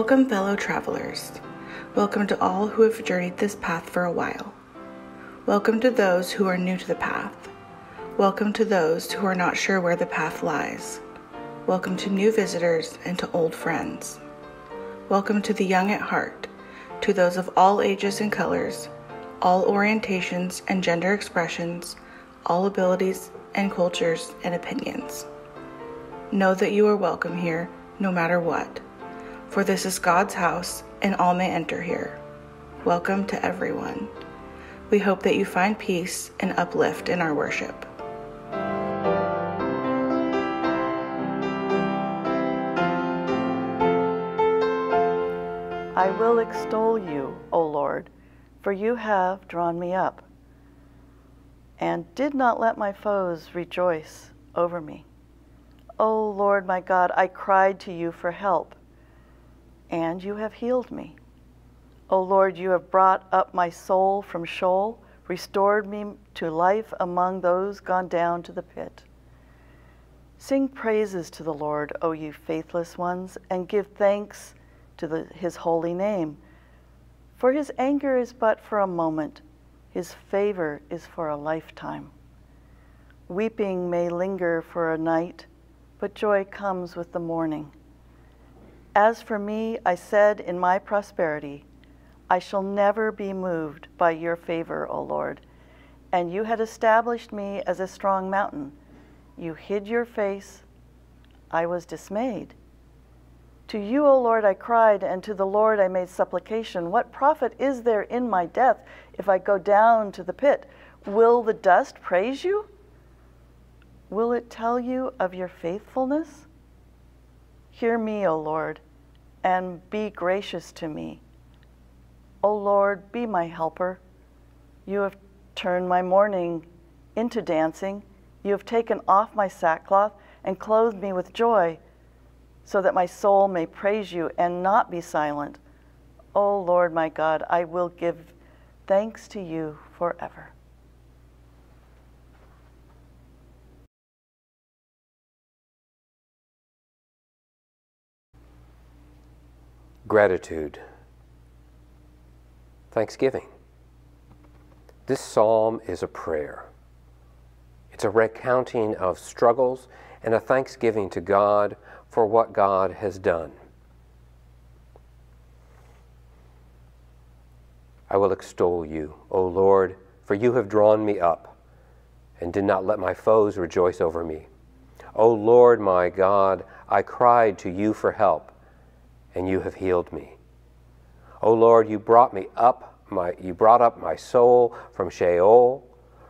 Welcome, fellow travelers. Welcome to all who have journeyed this path for a while. Welcome to those who are new to the path. Welcome to those who are not sure where the path lies. Welcome to new visitors and to old friends. Welcome to the young at heart, to those of all ages and colors, all orientations and gender expressions, all abilities and cultures and opinions. Know that you are welcome here, no matter what, for this is God's house and all may enter here. Welcome to everyone. We hope that you find peace and uplift in our worship. I will extol you, O Lord, for you have drawn me up, and did not let my foes rejoice over me. O Lord my God, I cried to you for help, and you have healed me. O Lord, you have brought up my soul from Sheol, restored me to life among those gone down to the pit. Sing praises to the Lord, O you faithless ones, and give thanks to the, his holy name. For his anger is but for a moment, his favor is for a lifetime. Weeping may linger for a night, but joy comes with the morning. As for me, I said in my prosperity, I shall never be moved by your favor, O Lord. And you had established me as a strong mountain. You hid your face. I was dismayed. To you, O Lord, I cried, and to the Lord I made supplication. What profit is there in my death if I go down to the pit? Will the dust praise you? Will it tell you of your faithfulness? Hear me, O Lord, and be gracious to me. O Lord, be my helper. You have turned my mourning into dancing. You have taken off my sackcloth and clothed me with joy, so that my soul may praise you and not be silent. O Lord my God, I will give thanks to you forever. Gratitude. Thanksgiving. This psalm is a prayer. It's a recounting of struggles and a thanksgiving to God for what God has done. I will extol you, O Lord, for you have drawn me up and did not let my foes rejoice over me. O Lord my God, I cried to you for help, and you have healed me. O Lord, you brought me up, my, you brought up my soul from Sheol,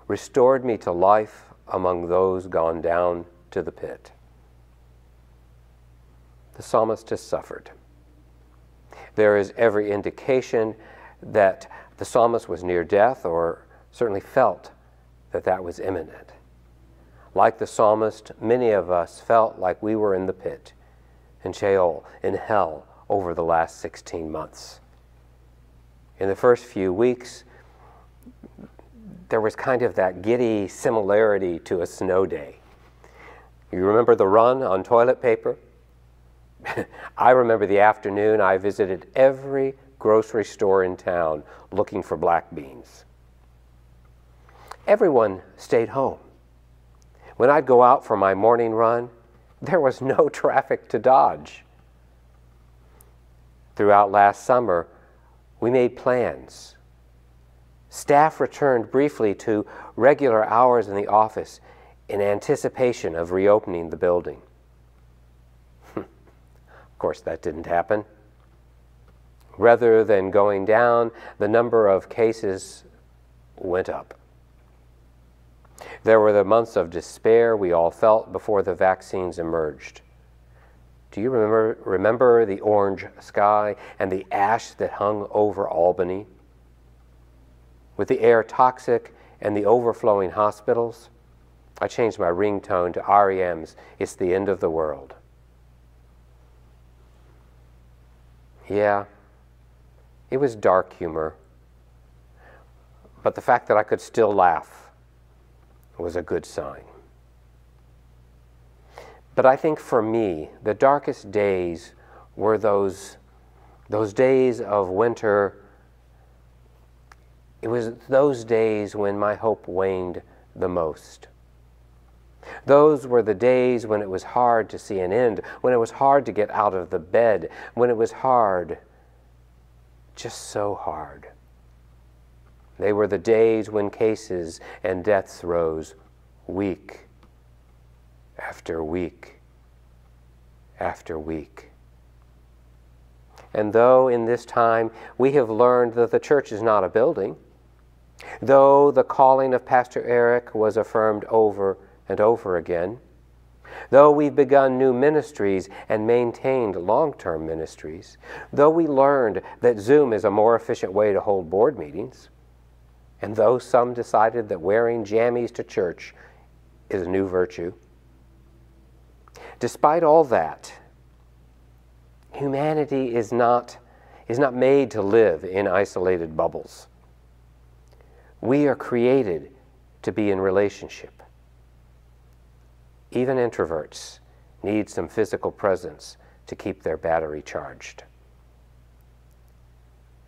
restored me to life among those gone down to the pit. The psalmist has suffered. There is every indication that the psalmist was near death or certainly felt that that was imminent. Like the psalmist, many of us felt like we were in the pit, in Sheol, in hell, over the last 16 months. In the first few weeks, there was kind of that giddy similarity to a snow day. You remember the run on toilet paper? I remember the afternoon I visited every grocery store in town looking for black beans. Everyone stayed home. When I'd go out for my morning run, there was no traffic to dodge. Throughout last summer, we made plans. Staff returned briefly to regular hours in the office in anticipation of reopening the building. of course, that didn't happen. Rather than going down, the number of cases went up. There were the months of despair we all felt before the vaccines emerged. Do you remember, remember the orange sky and the ash that hung over Albany? With the air toxic and the overflowing hospitals, I changed my ringtone to REM's It's the End of the World. Yeah, it was dark humor, but the fact that I could still laugh was a good sign. But I think for me, the darkest days were those Those days of winter, it was those days when my hope waned the most. Those were the days when it was hard to see an end, when it was hard to get out of the bed, when it was hard, just so hard. They were the days when cases and deaths rose week after week after week. And though in this time we have learned that the church is not a building, though the calling of Pastor Eric was affirmed over and over again, though we've begun new ministries and maintained long term ministries, though we learned that Zoom is a more efficient way to hold board meetings, and though some decided that wearing jammies to church is a new virtue, despite all that, humanity is not, is not made to live in isolated bubbles. We are created to be in relationship. Even introverts need some physical presence to keep their battery charged.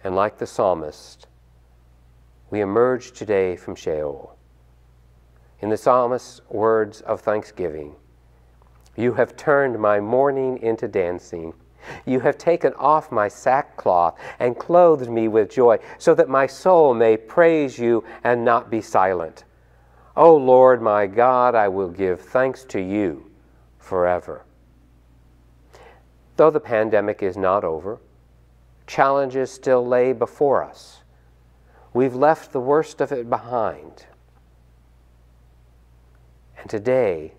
And like the psalmist, we emerge today from Sheol. In the psalmist's words of thanksgiving, you have turned my mourning into dancing. You have taken off my sackcloth and clothed me with joy, so that my soul may praise you and not be silent. O Lord my God, I will give thanks to you forever. Though the pandemic is not over, challenges still lay before us. We've left the worst of it behind. And today,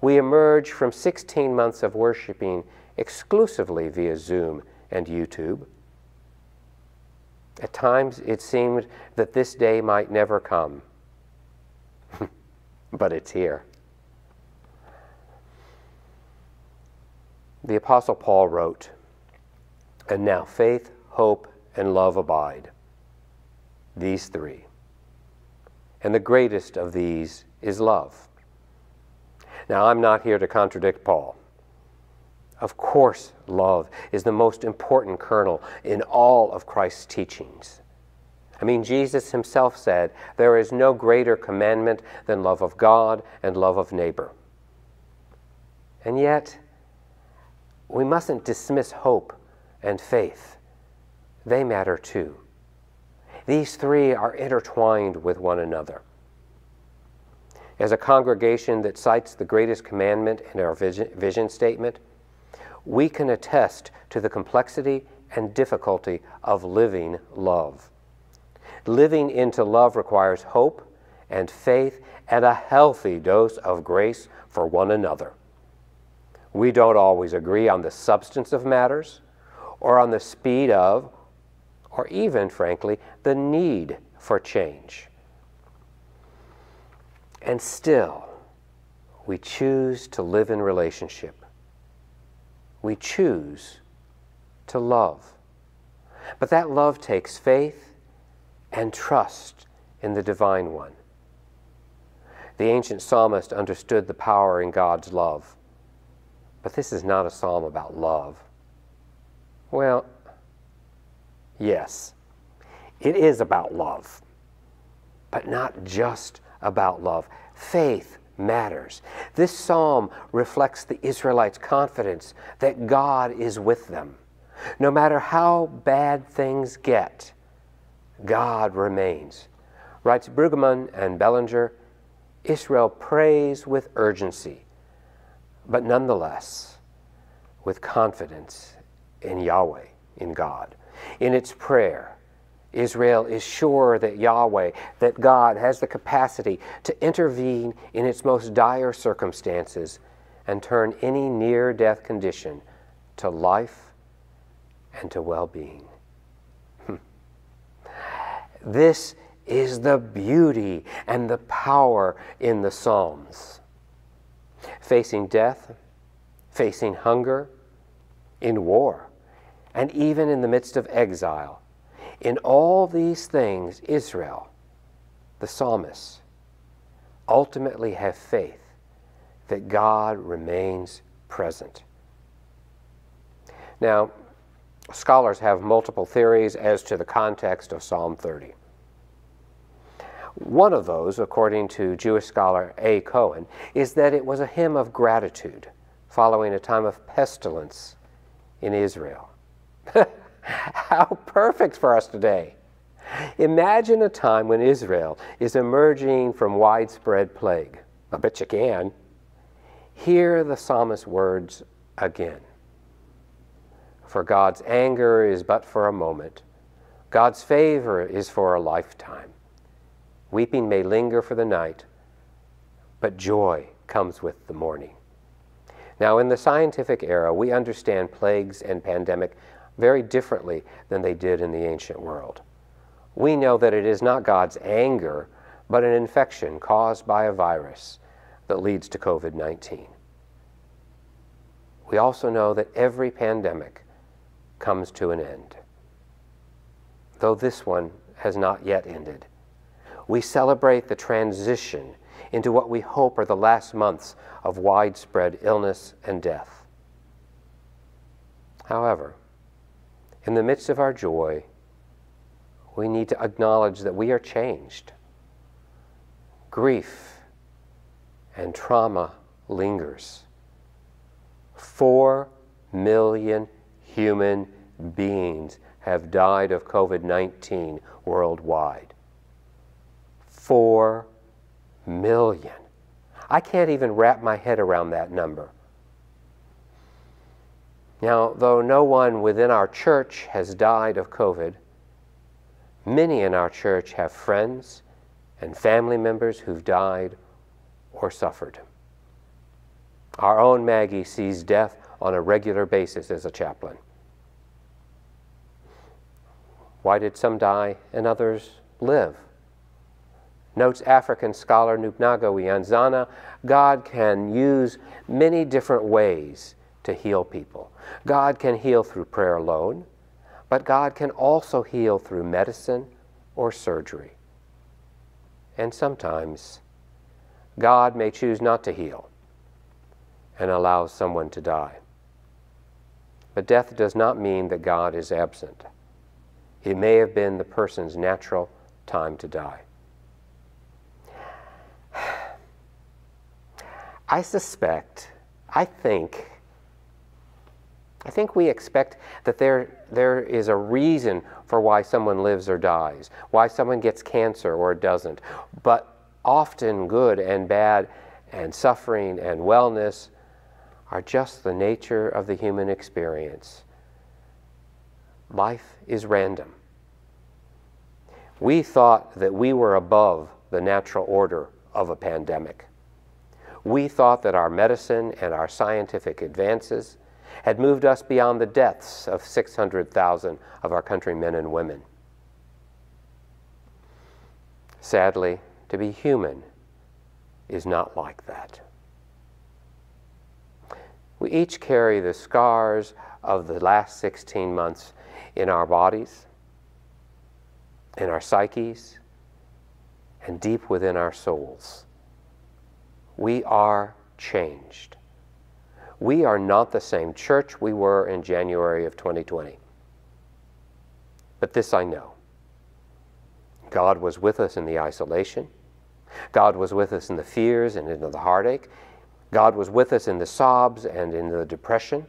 we emerge from 16 months of worshiping exclusively via Zoom and YouTube. At times, it seemed that this day might never come, but it's here. The Apostle Paul wrote, And now faith, hope, and love abide. These three. And the greatest of these is love. Now, I'm not here to contradict Paul. Of course, love is the most important kernel in all of Christ's teachings. I mean, Jesus himself said, There is no greater commandment than love of God and love of neighbor. And yet, we mustn't dismiss hope and faith. They matter too. These three are intertwined with one another. As a congregation that cites the greatest commandment in our vision, vision statement, we can attest to the complexity and difficulty of living love. Living into love requires hope and faith and a healthy dose of grace for one another. We don't always agree on the substance of matters or on the speed of, or even, frankly, the need for change. And still, we choose to live in relationship we choose to love. But that love takes faith and trust in the Divine One. The ancient psalmist understood the power in God's love. But this is not a psalm about love. Well, yes, it is about love, but not just about love. Faith matters. This psalm reflects the Israelites' confidence that God is with them. No matter how bad things get, God remains. Writes Brueggemann and Bellinger, Israel prays with urgency, but nonetheless with confidence in Yahweh, in God. In its prayer, Israel is sure that Yahweh, that God, has the capacity to intervene in its most dire circumstances and turn any near death condition to life and to well being. Hmm. this is the beauty and the power in the Psalms. Facing death, facing hunger, in war, and even in the midst of exile in all these things, Israel, the psalmists, ultimately have faith that God remains present. Now, Scholars have multiple theories as to the context of Psalm 30. One of those, according to Jewish scholar A. Cohen, is that it was a hymn of gratitude following a time of pestilence in Israel. How perfect for us today! Imagine a time when Israel is emerging from widespread plague. I bet you can. Hear the psalmist's words again. For God's anger is but for a moment, God's favor is for a lifetime. Weeping may linger for the night, but joy comes with the morning. Now, in the scientific era, we understand plagues and pandemic very differently than they did in the ancient world. We know that it is not God's anger, but an infection caused by a virus that leads to COVID 19. We also know that every pandemic comes to an end, though this one has not yet ended. We celebrate the transition into what we hope are the last months of widespread illness and death. However, in the midst of our joy, we need to acknowledge that we are changed. Grief and trauma lingers. Four million human beings have died of COVID 19 worldwide. Four million. I can't even wrap my head around that number. Now, though no one within our church has died of COVID, many in our church have friends and family members who've died or suffered. Our own Maggie sees death on a regular basis as a chaplain. Why did some die and others live? Notes African scholar Nupanga Weanzana, God can use many different ways to heal people. God can heal through prayer alone, but God can also heal through medicine or surgery. And sometimes God may choose not to heal and allow someone to die. But death does not mean that God is absent. It may have been the person's natural time to die. I suspect, I think, I think we expect that there, there is a reason for why someone lives or dies, why someone gets cancer or doesn't. But often good and bad and suffering and wellness are just the nature of the human experience. Life is random. We thought that we were above the natural order of a pandemic. We thought that our medicine and our scientific advances had moved us beyond the deaths of 600,000 of our countrymen and women. Sadly, to be human is not like that. We each carry the scars of the last 16 months in our bodies, in our psyches, and deep within our souls. We are changed. We are not the same church we were in January of 2020. But this I know God was with us in the isolation. God was with us in the fears and in the heartache. God was with us in the sobs and in the depression.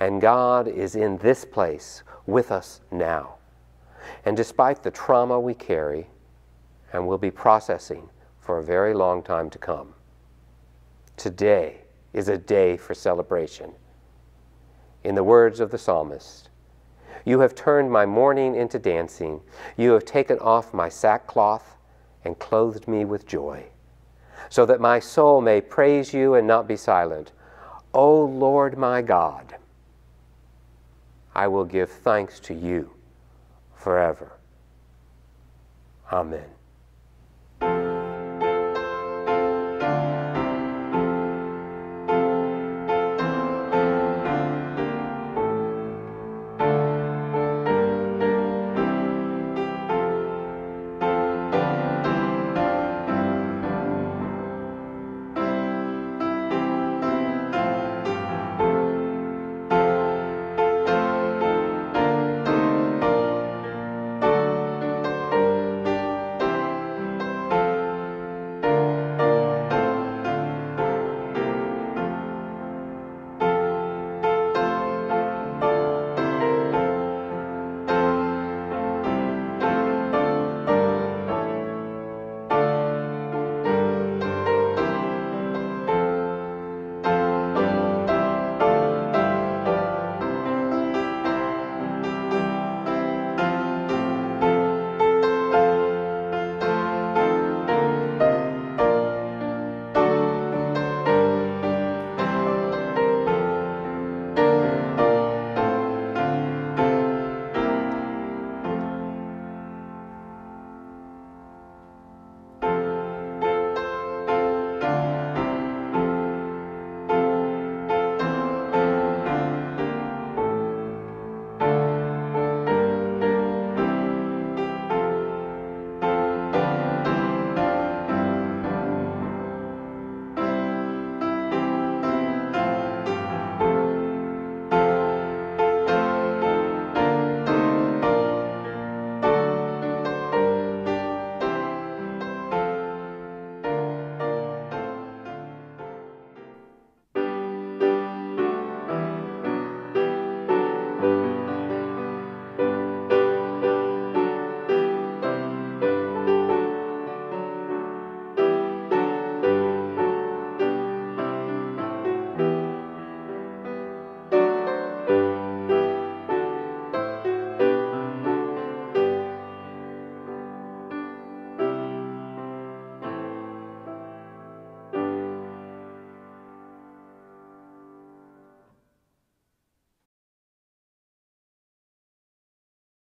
And God is in this place with us now. And despite the trauma we carry and will be processing for a very long time to come, today is a day for celebration. In the words of the psalmist, you have turned my mourning into dancing. You have taken off my sackcloth and clothed me with joy, so that my soul may praise you and not be silent. O Lord my God, I will give thanks to you forever. Amen.